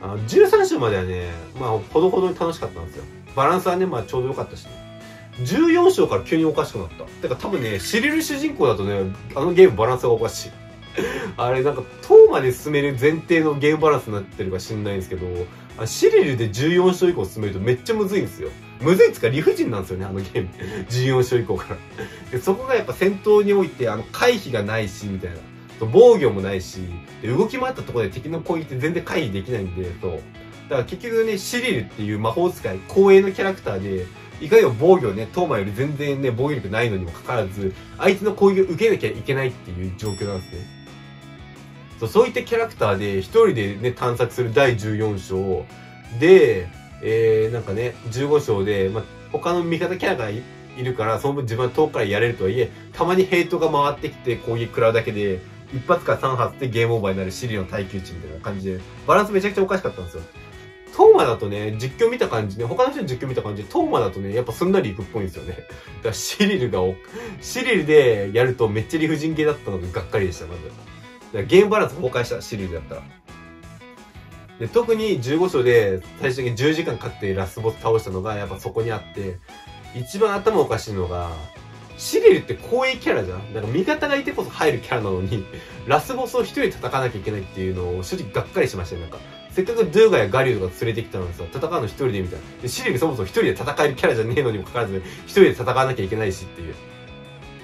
あの、13章まではね、まあ、ほどほどに楽しかったんですよ。バランスはね、まあ、ちょうど良かったしね。14章から急におかしくなった。てから多分ね、シリル主人公だとね、あのゲームバランスがおかしい。[laughs] あれなんか、10まで進める前提のゲームバランスになってるか知んないんですけど、シリルで14章以降進めるとめっちゃむずいんですよ。むずいっつか理不尽なんですよね、あのゲーム。14章以降からで。そこがやっぱ戦闘において、あの、回避がないし、みたいな。防御もないし、動き回ったところで敵の攻撃って全然回避できないんで、そう。だから結局ね、シリルっていう魔法使い、光栄のキャラクターで、いかにも防御ね、トーマより全然ね、防御力ないのにもかかわらず、相手の攻撃を受けなきゃいけないっていう状況なんですね。そう、そういったキャラクターで、一人でね、探索する第14章で、えー、なんかね、15章で、まあ、他の味方キャラがいるから、その分自分は遠くからやれるとはいえ、たまにヘイトが回ってきて攻撃食らうだけで、一発か3発でゲームオーバーになるシリの耐久値みたいな感じで、バランスめちゃくちゃおかしかったんですよ。トーマだとね、実況見た感じね、他の人の実況見た感じでトーマだとね、やっぱすんなりいくっぽいんですよね。だからシリルが、シリルでやるとめっちゃ理不尽ゲーだったのががっかりでした、まず。だからゲームバランス崩壊した、シリルだったら。で、特に15章で最終的に10時間かけてラスボス倒したのがやっぱそこにあって、一番頭おかしいのが、シリルって攻撃キャラじゃん？だから味方がいてこそ入るキャラなのに、[laughs] ラスボスを一人で戦わなきゃいけないっていうのを正直がっかりしましたよ、なんか。せっかくドゥーガやガリュウとか連れてきたのにさ、戦うの一人でみたいな。で、シリルそもそも一人で戦えるキャラじゃねえのにもかかわらず、一人で戦わなきゃいけないしっていう。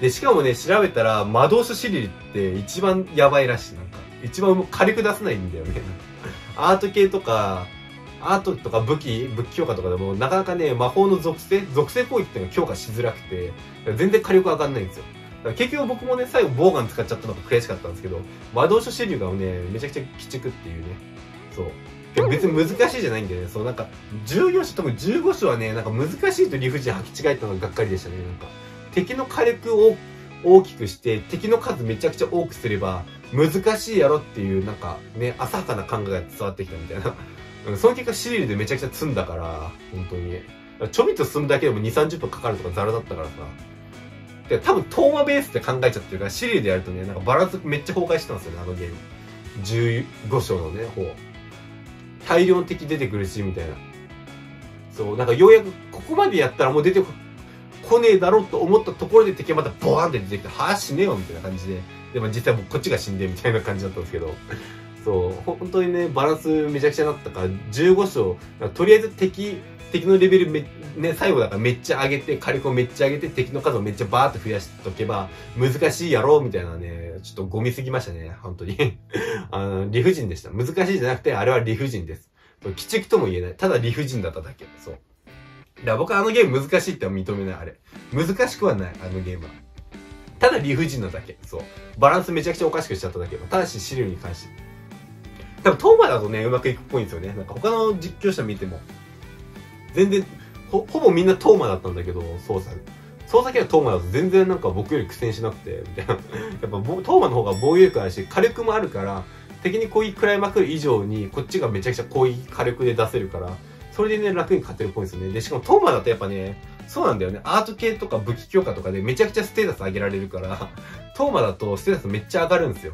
で、しかもね、調べたら、魔導士シリルって一番やばいらしい。なんか、一番軽く出せないんだよね。アート系とか、アートとか武器、武器強化とかでも、なかなかね、魔法の属性、属性攻撃っていうのが強化しづらくて、全然火力上がんないんですよ。結局僕もね、最後ボウガン使っちゃったのが悔しかったんですけど、魔導書支流がね、めちゃくちゃ鬼畜っていうね。そう。別に難しいじゃないんでね、そうなんか、14章、特に15章はね、なんか難しいと理不尽履き違えたのががっかりでしたね、なんか。敵の火力を大きくして、敵の数めちゃくちゃ多くすれば、難しいやろっていう、なんかね、浅はかな考えが伝わってきたみたいな。その結果シリルでめちゃくちゃ積んだから、本当に。ちょびっと進むだけでも2、30分かかるとかザラだったからさ。で、多分、トーマベースって考えちゃってるから、シリルでやるとね、なんかバランスめっちゃ崩壊してたんですよね、あのゲーム。15章のね、方。大量の敵出てくるし、みたいな。そう、なんかようやく、ここまでやったらもう出てこ、ねえだろうと思ったところで敵がまたボワンって出てきて、はぁ死ねよみたいな感じで。でも実際もうこっちが死んでみたいな感じだったんですけど。そう、本当にね、バランスめちゃくちゃなったから、15章、とりあえず敵、敵のレベルめ、ね、最後だからめっちゃ上げて、火力をめっちゃ上げて、敵の数をめっちゃバーって増やしとけば、難しいやろうみたいなね、ちょっとゴミすぎましたね、本当に。[laughs] あの、理不尽でした。難しいじゃなくて、あれは理不尽です。鬼畜とも言えない。ただ理不尽だっただけ。そう。だから僕はあのゲーム難しいっては認めない、あれ。難しくはない、あのゲームは。ただ理不尽なだけ。そう。バランスめちゃくちゃおかしくしちゃっただけ。ただし、資料に関して。多分、トーマだとね、うまくいくっぽいんですよね。なんか他の実況者見ても、全然、ほ、ほぼみんなトーマだったんだけど、操作。操作系はトーマだと全然なんか僕より苦戦しなくて、みたいな。[laughs] やっぱ、トーマの方が防御力あるし、火力もあるから、敵に攻撃食らいまくる以上に、こっちがめちゃくちゃ攻撃火力で出せるから、それでね、楽に勝てるっぽいんですよね。で、しかもトーマだとやっぱね、そうなんだよね。アート系とか武器強化とかでめちゃくちゃステータス上げられるから、トーマだとステータスめっちゃ上がるんですよ。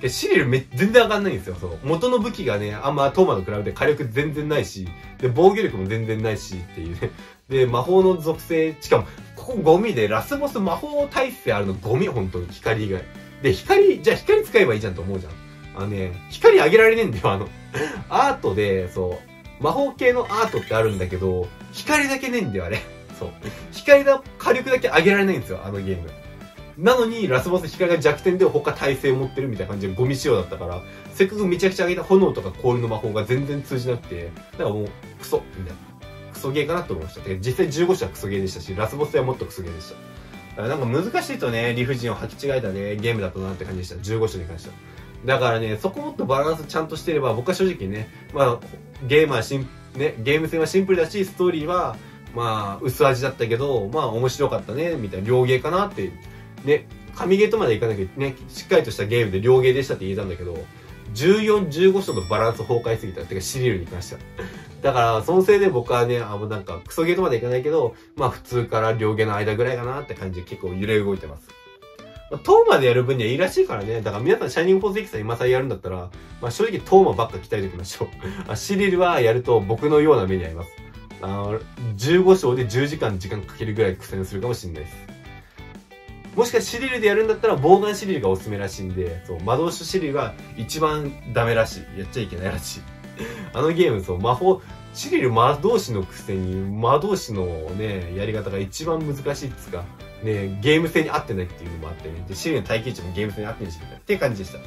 で、シリルめ、全然上がんないんですよ、そう。元の武器がね、あんまトーマと比べて火力全然ないし、で、防御力も全然ないしっていうね。で、魔法の属性、しかも、ここゴミで、ラスボス魔法耐性あるのゴミ、本当に、光以外。で、光、じゃあ光使えばいいじゃんと思うじゃん。あのね、光上げられねえんだよ、あの。[laughs] アートで、そう、魔法系のアートってあるんだけど、光だけねえんだよ、あれ。そう。光の火力だけ上げられないんですよ、あのゲーム。なのに、ラスボス光が弱点で他耐性を持ってるみたいな感じでゴミ仕様だったから、せっかくめちゃくちゃ上げた炎とか氷の魔法が全然通じなくて、なんかもう、クソ、みたいな。クソゲーかなと思いました。実際15種はクソゲーでしたし、ラスボスはもっとクソゲーでした。なんか難しいとね、理不尽を履き違えたね、ゲームだったなって感じでした。15種に関しては。だからね、そこもっとバランスちゃんとしてれば、僕は正直ね、まあ、ゲームはシン、ね、ゲーム性はシンプルだし、ストーリーは、まあ、薄味だったけど、まあ、面白かったね、みたいな、両ゲーかなって、ね、神ゲーとまでいかなきゃね、しっかりとしたゲームで両ゲーでしたって言えたんだけど、14、15章のバランス崩壊すぎた。てか、シリルに関しては。[laughs] だから、そのせいで僕はね、あのなんか、クソゲーとまでいかないけど、まあ普通から両ゲーの間ぐらいかなって感じで結構揺れ動いてます。まあ、トーマでやる分にはいいらしいからね。だから皆さん、シャイニングフォースエキさん今更やるんだったら、まあ正直トーマばっか鍛えておきましょう。[laughs] シリルはやると僕のような目に遭います。あの、15章で10時間時間かけるぐらい苦戦するかもしれないです。もしかしシリルでやるんだったら、ボウガンシリルがおすすめらしいんで、そう、魔導士シリルが一番ダメらしい。やっちゃいけないらしい。[laughs] あのゲーム、そう、魔法、シリル魔導士のくせに、魔導士のね、やり方が一番難しいっつか、ね、ゲーム性に合ってないっていうのもあってね、で、シリルの耐久値もゲーム性に合ってないし、っていう感じでした。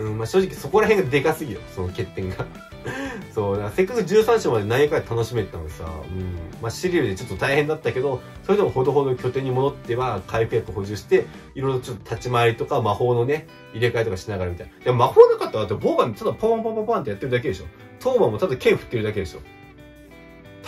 うん、まあ正直そこら辺がでかすぎるその欠点が。[laughs] そう、せっかく13章まで何回楽しめたのにさ、うん、まあシリルでちょっと大変だったけど、それでもほどほど拠点に戻っては回復薬補充して、いろいろちょっと立ち回りとか魔法のね、入れ替えとかしながらみたいな。魔法なかったらってボーガンただポンポンポンポンってやってるだけでしょ。トーマもただ剣振ってるだけでしょ。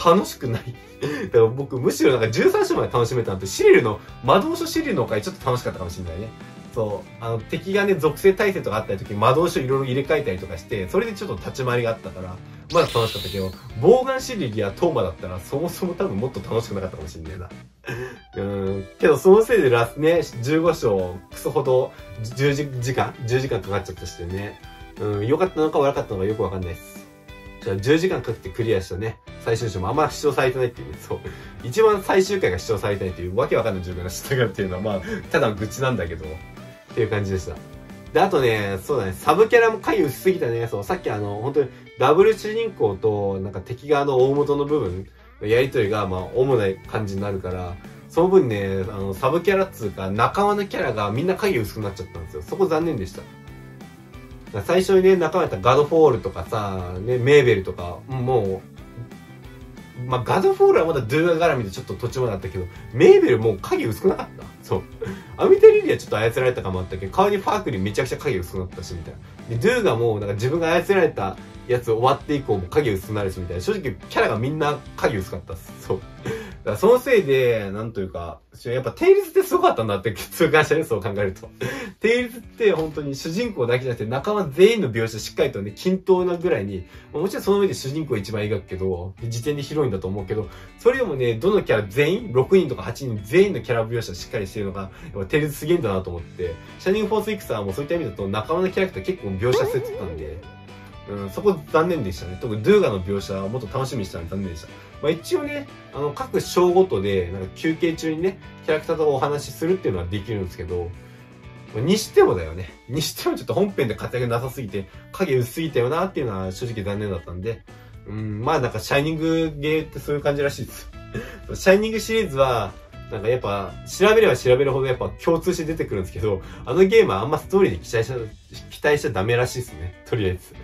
楽しくない [laughs] だから僕むしろなんか13章まで楽しめたんで、シリルの、魔導書シリルの回ちょっと楽しかったかもしれないね。そう、あの、敵がね、属性耐性とかあった時、魔導書いろいろ入れ替えたりとかして、それでちょっと立ち回りがあったから、まだ楽しかったけど、ボウガンシリリやトーマだったら、そもそも多分もっと楽しくなかったかもしんねえな。[laughs] うん。けど、そのせいでラスね、15章、クソほど10時間 ?10 時間かかっちゃったしてね。うん、良かったのか悪かったのかよくわかんないです。じゃあ10時間かけてクリアしたね、最終章もあんま視聴されてないっていう、そう。一番最終回が視聴されてないっていうわけわかんない状況がしたかっていうのは、まあ、ただ愚痴なんだけど。っていう感じでした。で、あとね、そうだね、サブキャラも回薄すぎたね。そう、さっきあの、本当にダブル主人公と、なんか敵側の大元の部分のやりとりが、まあ、主な感じになるから、その分ね、あの、サブキャラっつうか、仲間のキャラがみんな影薄くなっちゃったんですよ。そこ残念でした。最初にね、仲間やったガドフォールとかさ、ね、メーベルとか、もう、まあ、ガドフォールはまだドゥーガ絡みでちょっと途中まであったけど、メーベルもう影薄くなったそう。アミタリリアちょっと操られた感もあったけど、代わりにファークにめちゃくちゃ影薄くなったし、みたいな。で、ドゥーガもう、なんか自分が操られたやつ終わって以降も影薄くなるし、みたいな。正直、キャラがみんな影薄かったっす。そう。そのせいで、なんというか、やっぱテイルズってすごかったんだって痛感したね、[laughs] そう考えると。テイルズって本当に主人公だけじゃなくて仲間全員の描写しっかりとね、均等なぐらいに、もちろんその上で主人公一番描くけど、次点でヒロインだと思うけど、それでもね、どのキャラ全員、6人とか8人全員のキャラ描写しっかりしてるのが、やっぱテイルズすげえんだなと思って、シャイニングフォースイクサもそういった意味だと仲間のキャラクター結構描写捨ててたんで、うん、そこ残念でしたね。特にドゥーガの描写はもっと楽しみにしたのに残念でした。まあ一応ね、あの、各章ごとで、なんか休憩中にね、キャラクターとお話しするっていうのはできるんですけど、まあにしてもだよね。にしてもちょっと本編で活躍なさすぎて、影薄すぎたよなっていうのは正直残念だったんで、うん、まあなんかシャイニングゲーってそういう感じらしいです。[laughs] シャイニングシリーズは、なんかやっぱ、調べれば調べるほどやっぱ共通して出てくるんですけど、あのゲームはあんまストーリーに期待しちゃ、期待しちゃダメらしいですね。[laughs] とりあえず。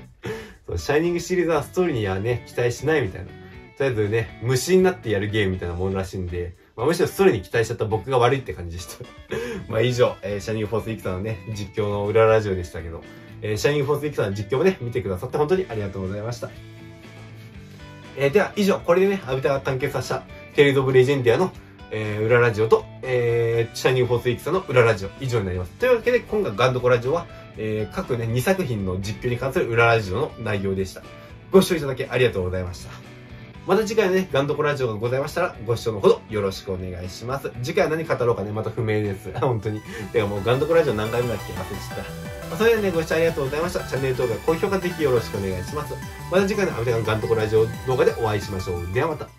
そう、シャイニングシリーズはストーリーにはね、期待しないみたいな。とりあえずね、無心になってやるゲームみたいなものらしいんで、まあ、むしろストーリーに期待しちゃった僕が悪いって感じでした。[laughs] まあ以上、えー、シャイニングフォースイクさんのね、実況の裏ラジオでしたけど、えー、シャイニングフォースイクさんの実況もね、見てくださって本当にありがとうございました。えー、では以上、これでね、アビタが完結させた、テレード・オブ・レジェンディアの、えー、裏ラジオと、えー、シャイニングフォースイクさんの裏ラジオ以上になります。というわけで、今回ガンドコラジオは、えー、各ね、2作品の実況に関する裏ラジオの内容でした。ご視聴いただきありがとうございました。また次回ね、ガンドコラジオがございましたら、ご視聴のほどよろしくお願いします。次回は何語ろうかね、また不明です。[laughs] 本当に。てかもうガンドコラジオ何回目だっけ忘れちゃった。まあ、それではね、ご視聴ありがとうございました。チャンネル登録、高評価ぜひよろしくお願いします。また次回のアメリカンガンドコラジオ動画でお会いしましょう。ではまた。